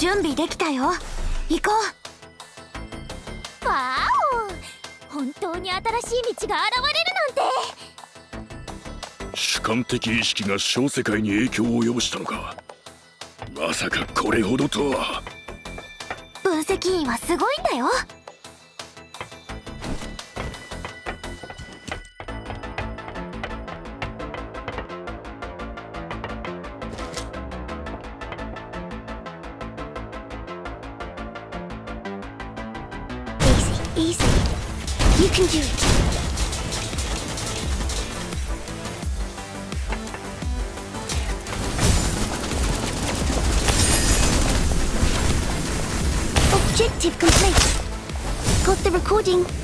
準備できたよ。行こう。わお。本当に新しい道が現れるなんて。主観的意識が小世界に影響を及ぼしたのか。まさかこれほどとは。分析員はすごいんだよ You can do it. Objective complete. Got the recording.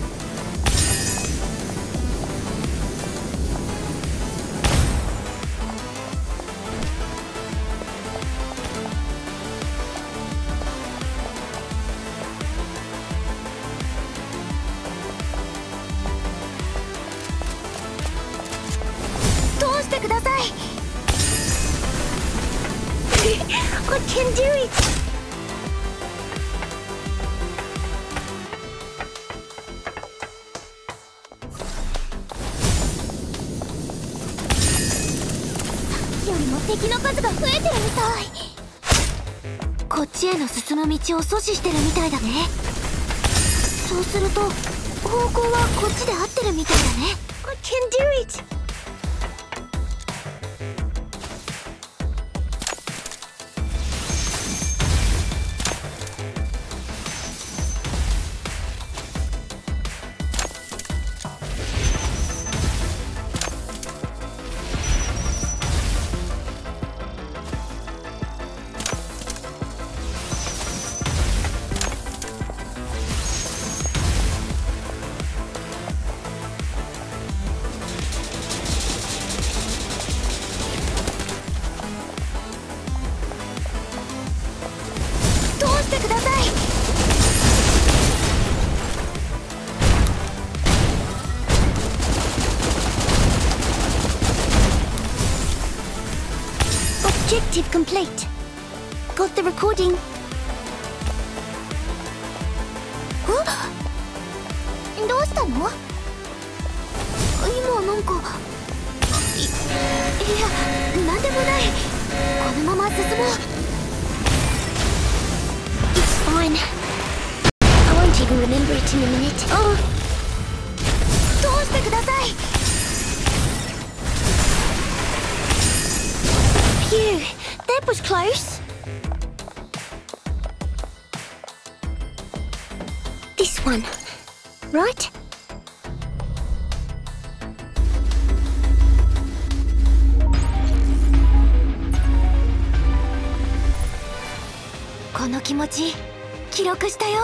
I can do it! 敵の数が増えてるみたいこっちへの進む道を阻止してるみたいだねそうすると方向はこっちで合ってるみたいだね I can do it! Objective complete. Got the recording. Huh? どうしたの今なんかいいや何でもないこのまま進もう It's fine I won't even remember it in a minute、oh. 通してください Phew, that was close. This one, right? この気持ち記録したよ